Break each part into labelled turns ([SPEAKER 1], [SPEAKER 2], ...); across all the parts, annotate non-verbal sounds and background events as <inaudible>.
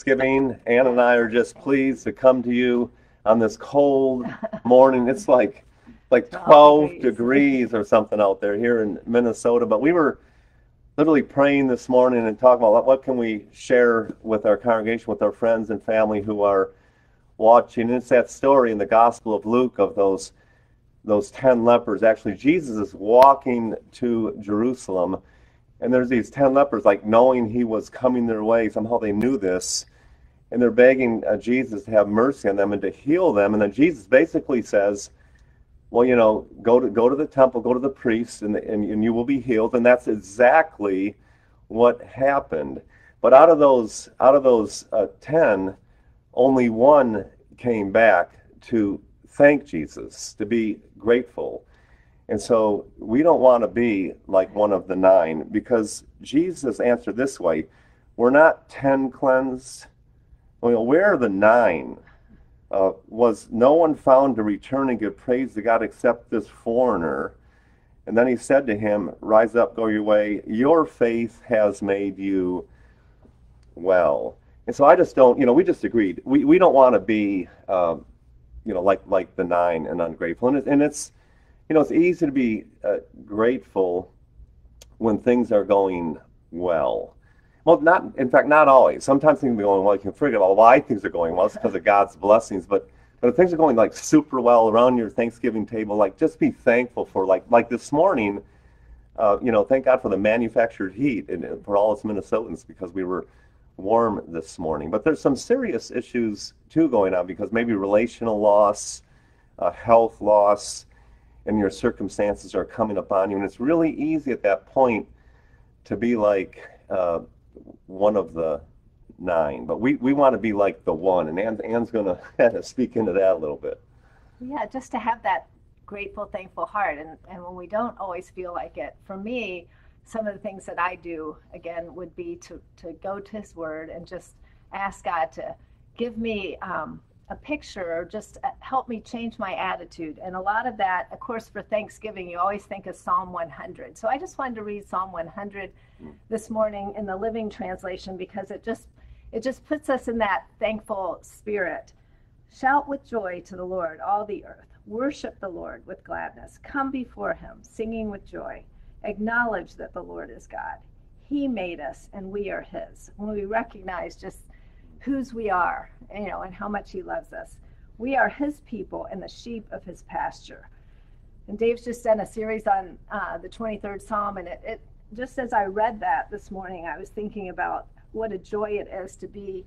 [SPEAKER 1] Thanksgiving. Ann and I are just pleased to come to you on this cold morning. It's like like 12
[SPEAKER 2] degrees.
[SPEAKER 1] degrees or something out there here in Minnesota. But we were literally praying this morning and talking about what can we share with our congregation, with our friends and family who are watching. And it's that story in the Gospel of Luke of those those 10 lepers. Actually, Jesus is walking to Jerusalem and there's these 10 lepers like knowing he was coming their way somehow they knew this and they're begging uh, jesus to have mercy on them and to heal them. And then jesus basically says well you know go to go to the temple go to the priests and, and, and you will be healed. And that's exactly what happened. But out of those out of those uh, 10 only one came back to thank jesus to be grateful. And so we don't want to be like one of the nine because Jesus answered this way We're not 10 cleansed. Well, where are the nine? Uh, was no one found to return and give praise to God except this foreigner? And then he said to him, Rise up, go your way. Your faith has made you well. And so I just don't, you know, we just agreed. We, we don't want to be, um, you know, like like the nine and ungrateful. And, and it's, you know, it's easy to be uh, grateful when things are going well. Well, not in fact, not always. Sometimes things are going well. You can forget about why things are going well. It's because of God's blessings. But but if things are going like super well around your Thanksgiving table, like just be thankful for like like this morning. Uh, you know, thank God for the manufactured heat and for all us Minnesotans because we were warm this morning. But there's some serious issues too going on because maybe relational loss, uh, health loss and your circumstances are coming upon you. And it's really easy at that point to be like uh, one of the nine. But we, we want to be like the one. And Ann, Ann's going <laughs> to speak into that a little bit.
[SPEAKER 2] Yeah, just to have that grateful, thankful heart. And, and when we don't always feel like it, for me, some of the things that I do, again, would be to, to go to His Word and just ask God to give me um, a picture or just uh, help me change my attitude. And a lot of that, of course, for Thanksgiving, you always think of Psalm 100. So I just wanted to read Psalm 100 this morning in the Living Translation because it just it just puts us in that thankful spirit. Shout with joy to the Lord, all the earth. Worship the Lord with gladness. Come before him, singing with joy. Acknowledge that the Lord is God. He made us and we are his. When we recognize just whose we are, you know, and how much he loves us. We are his people and the sheep of his pasture. And Dave's just done a series on uh, the 23rd Psalm, and it, it just as I read that this morning, I was thinking about what a joy it is to be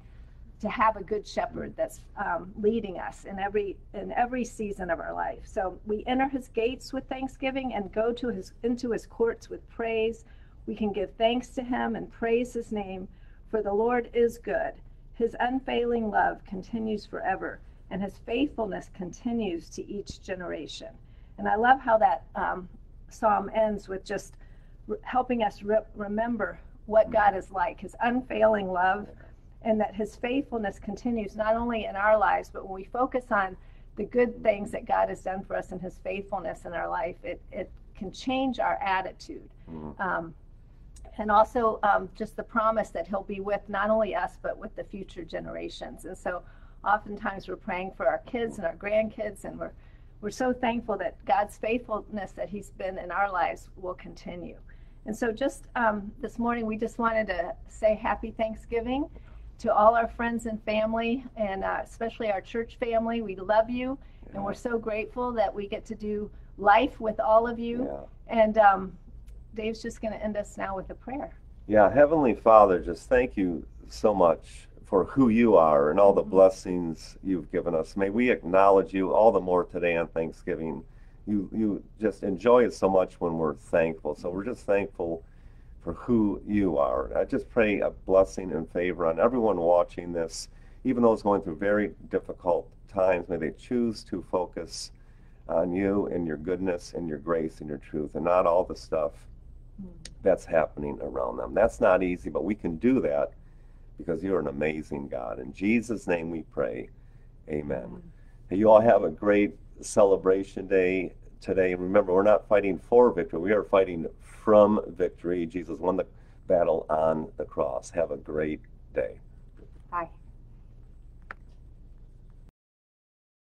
[SPEAKER 2] to have a good shepherd that's um, leading us in every in every season of our life. So we enter his gates with thanksgiving and go to his into his courts with praise. We can give thanks to him and praise his name, for the Lord is good. His unfailing love continues forever, and his faithfulness continues to each generation. And I love how that um, psalm ends with just re- helping us re- remember what God is like, his unfailing love, and that his faithfulness continues not only in our lives, but when we focus on the good things that God has done for us and his faithfulness in our life, it, it can change our attitude. Um, and also um, just the promise that he'll be with not only us but with the future generations. And so oftentimes we're praying for our kids and our grandkids and we're we're so thankful that god's faithfulness that he's been in our lives will continue. And so just um, this morning we just wanted to say happy thanksgiving to all our friends and family and uh, especially our church family. We love you and we're so grateful that we get to do life with all of you.
[SPEAKER 1] Yeah.
[SPEAKER 2] and um, Dave's just going to end us now with a prayer.
[SPEAKER 1] Yeah, Heavenly Father, just thank you so much for who you are and all the mm-hmm. blessings you've given us. May we acknowledge you all the more today on Thanksgiving. You you just enjoy it so much when we're thankful. So we're just thankful for who you are. I just pray a blessing and favor on everyone watching this, even those going through very difficult times. May they choose to focus on you and your goodness and your grace and your truth and not all the stuff that's happening around them. That's not easy, but we can do that because you're an amazing God. In Jesus' name we pray. Amen. Hey, you all have a great celebration day today. Remember, we're not fighting for victory, we are fighting from victory. Jesus won the battle on the cross. Have a great day.
[SPEAKER 2] Bye.